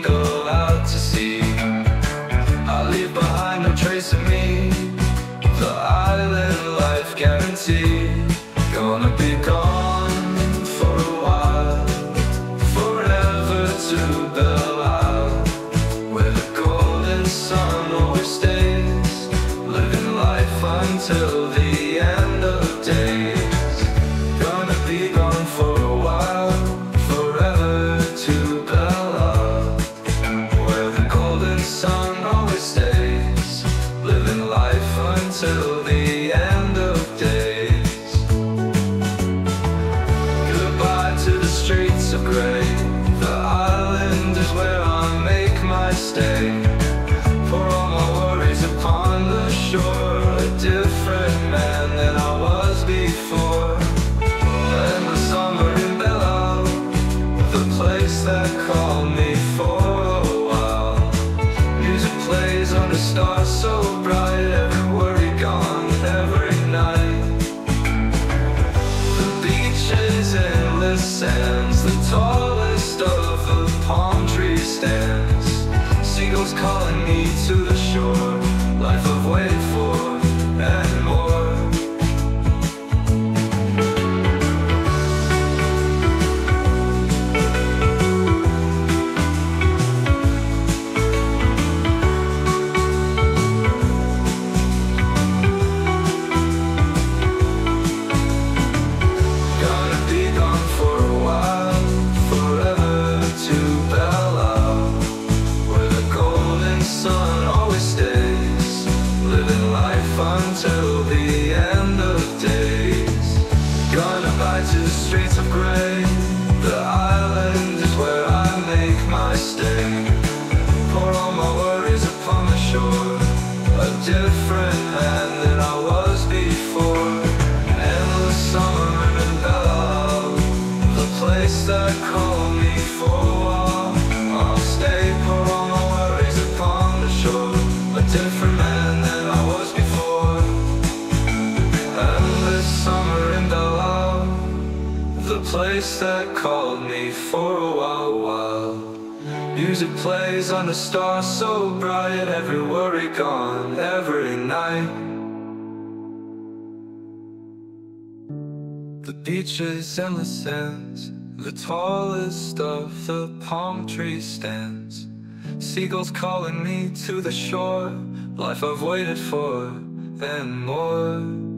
go out to sea. I leave behind no trace of me. The island life guarantee. Gonna be gone for a while, forever to where the golden sun always stays. Living life until. The island is where I make my stay. For all my worries upon the shore, a different man than I was before. And the summer in the place that called me for a while. Music plays stars so bright, every worry gone, every night. The beaches sands, the tallest stands. Seagulls calling me to the shore, life I've waited for sun always stays, living life until the end of days. Gonna to the streets of gray, the island is where I make my stay. Pour all my worries upon the shore, a different man than I was before. Endless summer in Belle Isle, the place that called me for a while. Different man than I was before. Endless summer in Belle Isle, the place that called me for a while. while. Music plays on the stars so bright, every worry gone, every night. The beaches and the sands, the tallest of the palm tree stands. Seagulls calling me to the shore, life I've waited for and more.